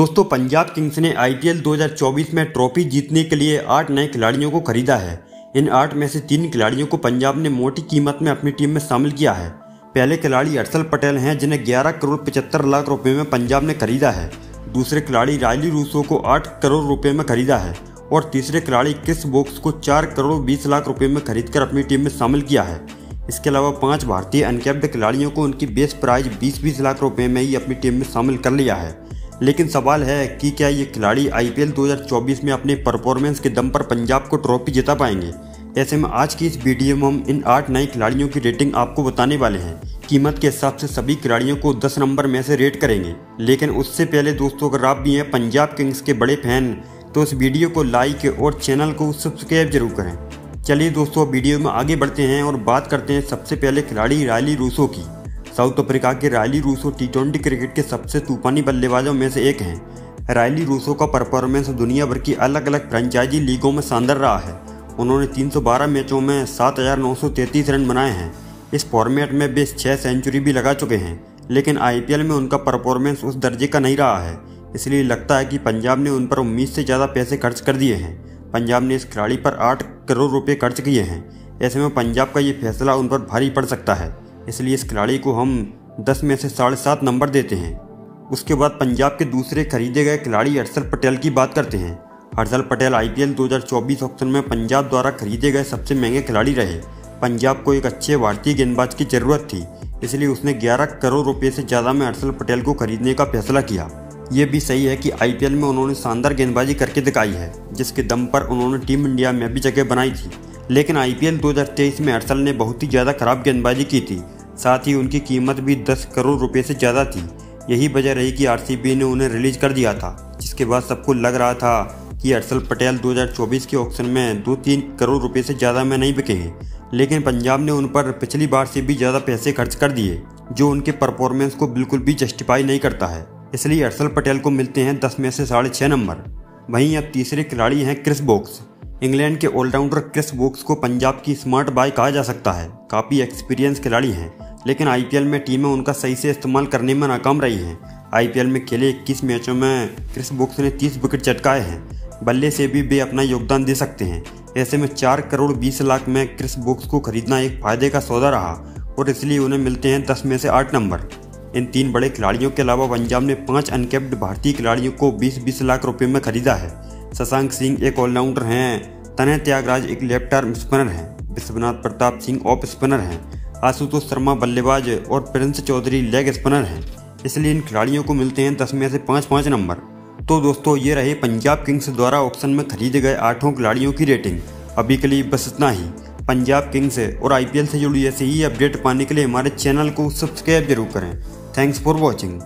दोस्तों, पंजाब किंग्स ने आईपीएल 2024 में ट्रॉफी जीतने के लिए आठ नए खिलाड़ियों को खरीदा है। इन आठ में से तीन खिलाड़ियों को पंजाब ने मोटी कीमत में अपनी टीम में शामिल किया है। पहले खिलाड़ी हर्षल पटेल हैं, जिन्हें 11 करोड़ पचहत्तर लाख रुपए में पंजाब ने खरीदा है। दूसरे खिलाड़ी रायली रूसो को आठ करोड़ रुपये में खरीदा है और तीसरे खिलाड़ी किस बोक्स को चार करोड़ 20 लाख रुपये में खरीदकर अपनी टीम में शामिल किया है। इसके अलावा पाँच भारतीय अनकैप्ड खिलाड़ियों को उनकी बेस प्राइज बीस बीस लाख रुपये में ही अपनी टीम में शामिल कर लिया है। लेकिन सवाल है कि क्या ये खिलाड़ी आईपीएल 2024 में अपने परफॉर्मेंस के दम पर पंजाब को ट्रॉफी जिता पाएँगे? ऐसे में आज की इस वीडियो में हम इन आठ नए खिलाड़ियों की रेटिंग आपको बताने वाले हैं। कीमत के हिसाब से सभी खिलाड़ियों को 10 नंबर में से रेट करेंगे। लेकिन उससे पहले दोस्तों, अगर आप भी हैं पंजाब किंग्स के बड़े फ़ैन तो इस वीडियो को लाइक और चैनल को सब्सक्राइब ज़रूर करें। चलिए दोस्तों वीडियो में आगे बढ़ते हैं और बात करते हैं सबसे पहले खिलाड़ी रायली रूसो की। साउथ अफ्रीका के Rilee Rossouw T twenty cricket के सबसे तूफानी बल्लेबाजों में से एक हैं। रायली रूसो का परफॉर्मेंस दुनिया भर की अलग अलग फ्रेंचाइजी लीगों में शानदार रहा है। उन्होंने 312 मैचों में 7,933 रन बनाए हैं। इस फॉर्मेट में वे छः सेंचुरी भी लगा चुके हैं लेकिन आईपीएल में उनका परफॉर्मेंस उस दर्जे का नहीं रहा है। इसलिए लगता है कि पंजाब ने उन पर उम्मीद से ज़्यादा पैसे खर्च कर दिए हैं। पंजाब ने इस खिलाड़ी पर आठ करोड़ रुपये खर्च किए हैं। ऐसे में पंजाब का ये फैसला उन पर भारी पड़ सकता है। इसलिए इस खिलाड़ी को हम 10 में से साढ़े सात नंबर देते हैं। उसके बाद पंजाब के दूसरे खरीदे गए खिलाड़ी हर्षल पटेल की बात करते हैं। हर्षल पटेल आईपीएल 2024 ऑप्शन में पंजाब द्वारा खरीदे गए सबसे महँगे खिलाड़ी रहे। पंजाब को एक अच्छे भारतीय गेंदबाज की ज़रूरत थी, इसलिए उसने 11 करोड़ रुपए से ज़्यादा में हर्षल पटेल को खरीदने का फैसला किया। ये भी सही है कि आईपीएल में उन्होंने शानदार गेंदबाजी करके दिखाई है, जिसके दम पर उन्होंने टीम इंडिया में भी जगह बनाई थी। लेकिन आईपीएल 2023 में हर्षल ने बहुत ही ज़्यादा खराब गेंदबाजी की थी। साथ ही उनकी कीमत भी 10 करोड़ रुपए से ज़्यादा थी। यही वजह रही कि आरसीबी ने उन्हें रिलीज़ कर दिया था, जिसके बाद सबको लग रहा था कि हर्षल पटेल 2024 के ऑप्शन में दो तीन करोड़ रुपए से ज़्यादा में नहीं बिके हैं लेकिन पंजाब ने उन पर पिछली बार से भी ज़्यादा पैसे खर्च कर दिए, जो उनके परफॉर्मेंस को बिल्कुल भी जस्टिफाई नहीं करता है। इसलिए हर्षल पटेल को मिलते हैं दस में से साढ़े छः नंबर। वहीं अब तीसरे खिलाड़ी हैं क्रिस बॉक्स। इंग्लैंड के ऑलराउंडर क्रिस वोक्स को पंजाब की स्मार्ट बाय कहा जा सकता है। काफ़ी एक्सपीरियंस खिलाड़ी हैं, लेकिन आईपीएल में टीमें उनका सही से इस्तेमाल करने में नाकाम रही हैं। आईपीएल में खेले 21 मैचों में क्रिस वोक्स ने 30 विकेट चटकाए हैं। बल्ले से भी वे अपना योगदान दे सकते हैं। ऐसे में चार करोड़ बीस लाख में क्रिस वोक्स को खरीदना एक फ़ायदे का सौदा रहा, और इसलिए उन्हें मिलते हैं दस में से आठ नंबर। इन तीन बड़े खिलाड़ियों के अलावा पंजाब ने पाँच अनकेप्ड भारतीय खिलाड़ियों को 20-20 लाख रुपए में खरीदा है। शशांक सिंह एक ऑलराउंडर हैं। तनय त्यागराज एक लेफ़्ट आर्म स्पिनर हैं। विश्वनाथ प्रताप सिंह ऑफ़ स्पिनर हैं। आशुतोष शर्मा बल्लेबाज और प्रिंस चौधरी लेग स्पिनर हैं। इसलिए इन खिलाड़ियों को मिलते हैं दस में से पाँच पाँच नंबर। तो दोस्तों, ये रहे पंजाब किंग्स द्वारा ऑप्शन में खरीदे गए आठों खिलाड़ियों की रेटिंग। अभी के लिए बस इतना ही। पंजाब किंग्स और आईपीएल से जुड़ी ऐसे ही अपडेट पाने के लिए हमारे चैनल को सब्सक्राइब ज़रूर करें। Thanks for watching.